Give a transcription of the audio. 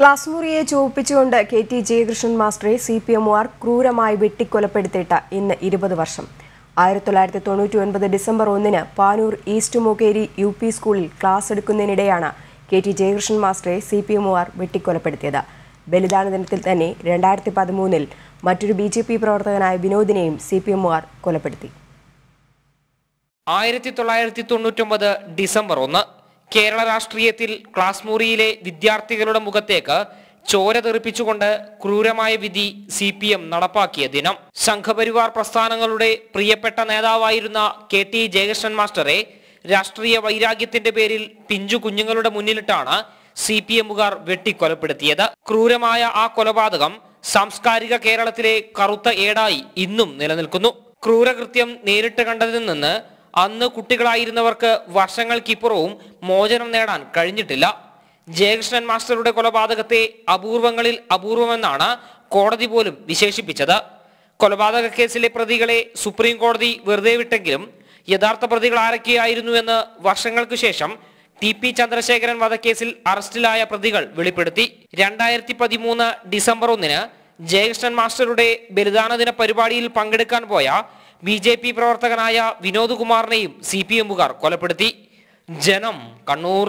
Class മുറിയെ ചുവപ്പിച്ചുകൊണ്ട് K T Jayakrishnan മാസ്റ്ററെ സി പി എമ്മുകാർ ക്രൂരമായി വെട്ടിക്കൊലപ്പെടുത്തിയിട്ട് ഇന്ന് ഇരുപത് വർഷം. ആയിരത്തി തൊള്ളായിരത്തി തൊണ്ണൂറ്റി ഒൻപത് ഡിസംബർ ഒന്നിന് Panoor east Mookkeri U P സ്കൂളിൽ ക്ലാസ് എടുക്കുന്നതിനിടെയാണ് കെ ടി ജയകൃഷ്ണൻ മാസ്റ്ററെ സി പി എമ്മുകാർ വെട്ടിക്കൊലപ്പെടുത്തിയത്. ബലിദാന ദിനത്തിൽ തന്നെ രണ്ടായിരത്തി പതിമൂന്നിൽ മറ്റൊരു ബി ജെ പി പ്രവർത്തകനായ വിനോദിനെയും സി പി എമ്മുകാർ കൊലപ്പെടുത്തി ആയിരത്തി തൊള്ളായിരത്തി തൊണ്ണൂറ്റൊമ്പത് ഡിസംബർ ഒന്ന് കേരള രാഷ്ട്രീയത്തിൽ ക്ലാസ് മുറിയിലെ വിദ്യാർത്ഥികളുടെ മുഖത്തേക്ക് ചോര തെറിപ്പിച്ചുകൊണ്ട് ക്രൂരമായ വിധി സി പി എം നടപ്പാക്കിയ ദിനം. സംഘപരിവാർ പ്രസ്ഥാനങ്ങളുടെ പ്രിയപ്പെട്ട നേതാവായിരുന്ന കെ ടി ജയകൃഷ്ണൻ മാസ്റ്ററെ രാഷ്ട്രീയ വൈരാഗ്യത്തിന്റെ പേരിൽ പിഞ്ചു കുഞ്ഞുങ്ങളുടെ മുന്നിലിട്ടാണ് സി പി എമ്മുകാർ വെട്ടിക്കൊലപ്പെടുത്തിയത്. ക്രൂരമായ ആ കൊലപാതകം സാംസ്കാരിക കേരളത്തിലെ കറുത്ത ഏടായി ഇന്നും നിലനിൽക്കുന്നു. ക്രൂരകൃത്യം നേരിട്ട് കണ്ടതിൽ നിന്ന് അന്ന് കുട്ടികളായിരുന്നവർക്ക് വർഷങ്ങൾക്കിപ്പുറവും മോചനം നേടാൻ കഴിഞ്ഞിട്ടില്ല. ജയകൃഷ്ണൻ മാസ്റ്ററുടെ കൊലപാതകത്തെ അപൂർവങ്ങളിൽ അപൂർവമെന്നാണ് കോടതി പോലും വിശേഷിപ്പിച്ചത്. കൊലപാതക കേസിലെ പ്രതികളെ സുപ്രീം കോടതി വെറുതെ വിട്ടെങ്കിലും യഥാർത്ഥ പ്രതികൾ ആരൊക്കെയായിരുന്നു എന്ന് വർഷങ്ങൾക്ക് ശേഷം ടി പി ചന്ദ്രശേഖരൻ വധക്കേസിൽ അറസ്റ്റിലായ പ്രതികൾ വെളിപ്പെടുത്തി. രണ്ടായിരത്തി പതിമൂന്ന് ഡിസംബർ ഒന്നിന് ജയകൃഷ്ണൻ മാസ്റ്ററുടെ ബലിദാന ദിന പരിപാടിയിൽ പങ്കെടുക്കാൻ പോയ ബി ജെ പി പ്രവർത്തകനായ വിനോദ് കുമാറിനെയും സി പി എമ്മുകാർ കൊലപ്പെടുത്തി. ജനം കണ്ണൂർ